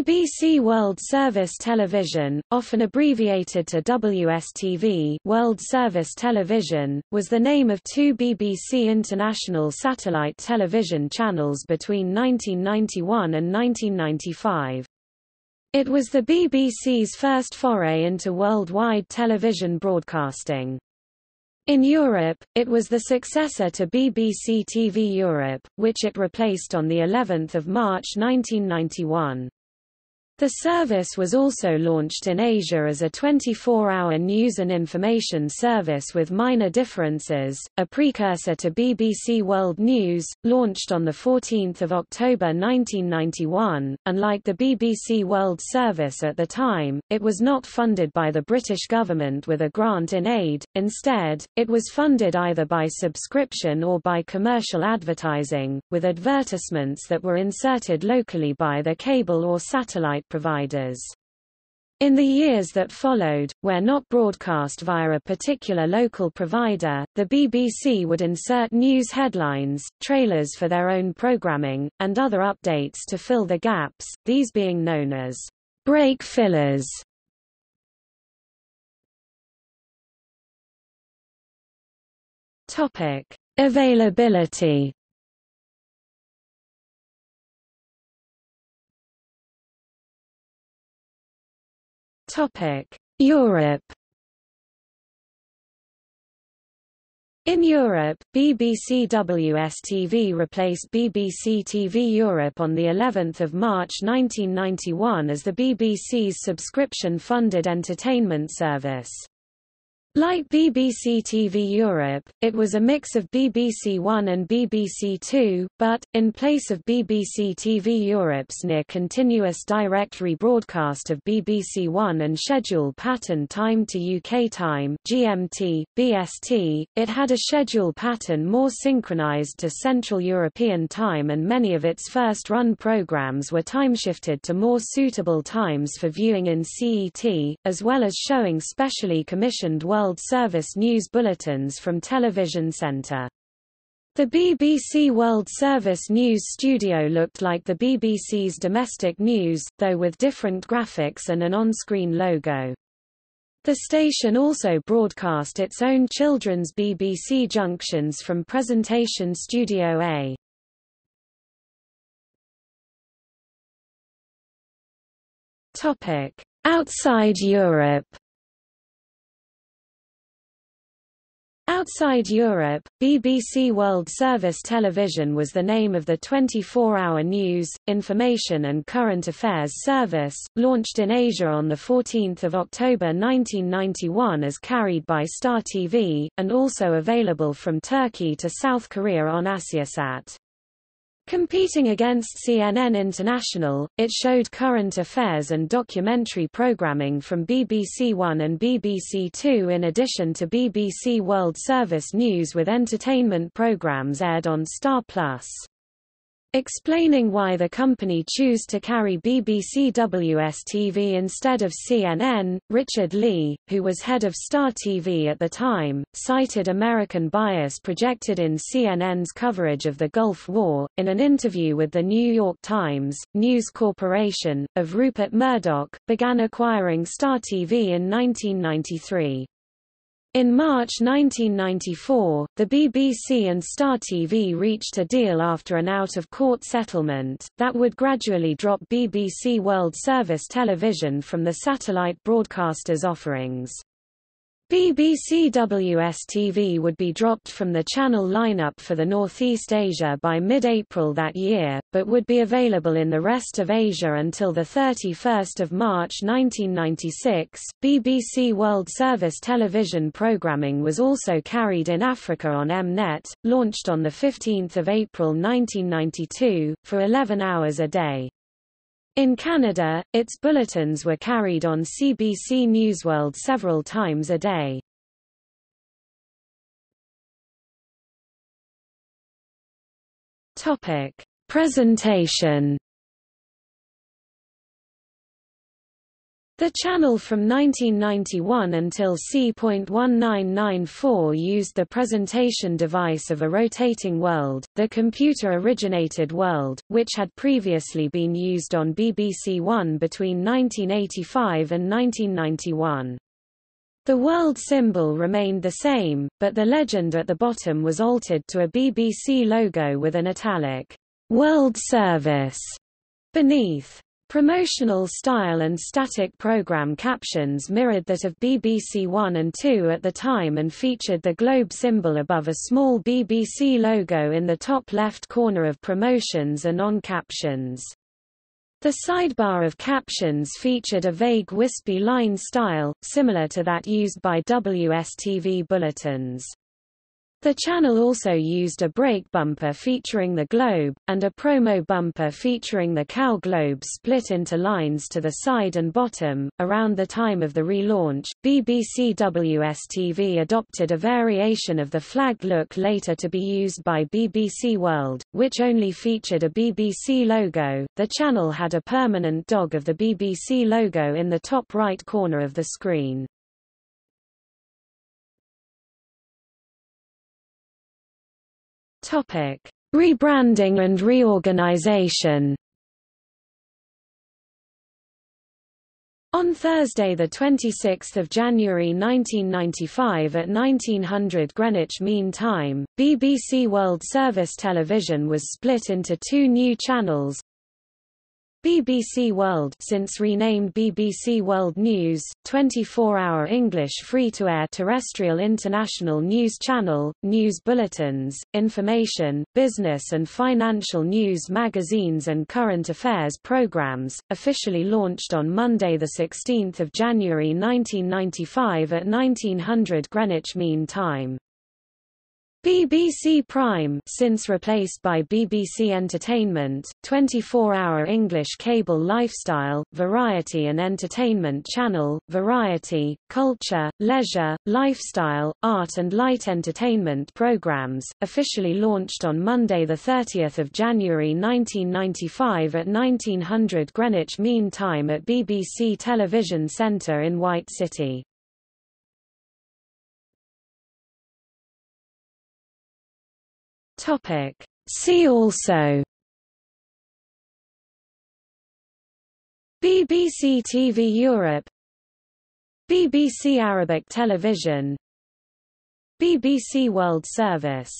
BBC World Service Television, often abbreviated to WSTV World Service Television, was the name of two BBC international satellite television channels between 1991 and 1995. It was the BBC's first foray into worldwide television broadcasting. In Europe, it was the successor to BBC TV Europe, which it replaced on the 11th of March 1991. The service was also launched in Asia as a 24-hour news and information service with minor differences, a precursor to BBC World News, launched on 14 October 1991. Unlike the BBC World Service at the time, it was not funded by the British government with a grant in aid, instead, it was funded either by subscription or by commercial advertising, with advertisements that were inserted locally by the cable or satellite providers. In the years that followed, where not broadcast via a particular local provider, the BBC would insert news headlines, trailers for their own programming, and other updates to fill the gaps, these being known as break fillers. Topic: Availability Europe. In Europe, BBC WSTV replaced BBC TV Europe on the 11th of March 1991 as the BBC's subscription-funded entertainment service. Like BBC TV Europe, it was a mix of BBC One and BBC Two, but, in place of BBC TV Europe's near-continuous direct rebroadcast of BBC One and schedule pattern time to UK time GMT, BST, it had a schedule pattern more synchronized to Central European time and many of its first-run programs were timeshifted to more suitable times for viewing in CET, as well as showing specially commissioned world World Service news bulletins from Television Centre. The BBC World Service News studio looked like the BBC's domestic news, though with different graphics and an on-screen logo. The station also broadcast its own children's BBC junctions from Presentation Studio A. Topic: Outside Europe Outside Europe, BBC World Service Television was the name of the 24-hour news, information and current affairs service, launched in Asia on 14 October 1991 as carried by Star TV, and also available from Turkey to South Korea on Asiasat. Competing against CNN International, it showed current affairs and documentary programming from BBC One and BBC Two in addition to BBC World Service News with entertainment programs aired on Star Plus. Explaining why the company chose to carry BBC WSTV instead of CNN, Richard Li, who was head of Star TV at the time, cited American bias projected in CNN's coverage of the Gulf War. In an interview with the New York Times, News Corporation, of Rupert Murdoch, began acquiring Star TV in 1993. In March 1994, the BBC and Star TV reached a deal after an out-of-court settlement, that would gradually drop BBC World Service Television from the satellite broadcasters' offerings. BBC WSTV would be dropped from the channel lineup for the Northeast Asia by mid-April that year, but would be available in the rest of Asia until 31 March 1996. BBC World Service television programming was also carried in Africa on Mnet, launched on 15 April 1992, for 11 hours a day. In Canada, its bulletins were carried on CBC Newsworld several times a day. Topic: Presentation The channel from 1991 until C.1994 used the presentation device of a rotating world, the computer-originated world, which had previously been used on BBC One between 1985 and 1991. The world symbol remained the same, but the legend at the bottom was altered to a BBC logo with an italic, World Service, beneath. Promotional style and static program captions mirrored that of BBC One and Two at the time and featured the globe symbol above a small BBC logo in the top left corner of promotions and on captions. The sidebar of captions featured a vague wispy line style, similar to that used by WSTV bulletins. The channel also used a break bumper featuring the globe, and a promo bumper featuring the cow globe split into lines to the side and bottom. Around the time of the relaunch, BBC WSTV adopted a variation of the flag look later to be used by BBC World, which only featured a BBC logo. The channel had a permanent dog of the BBC logo in the top right corner of the screen. Topic: Rebranding and reorganization. On Thursday 26 January 1995 at 1900 Greenwich Mean Time, BBC World Service Television was split into two new channels, BBC World since renamed BBC World News, 24-hour English free-to-air terrestrial international news channel, news bulletins, information, business and financial news magazines and current affairs programs, officially launched on Monday 16 January 1995 at 1900 Greenwich Mean Time. BBC Prime since replaced by BBC Entertainment, 24-hour English cable lifestyle, variety and entertainment channel, variety, culture, leisure, lifestyle, art and light entertainment programs, officially launched on Monday 30 January 1995 at 1900 Greenwich Mean Time at BBC Television Centre in White City. Topic. See also. BBC TV Europe. BBC Arabic Television. BBC World Service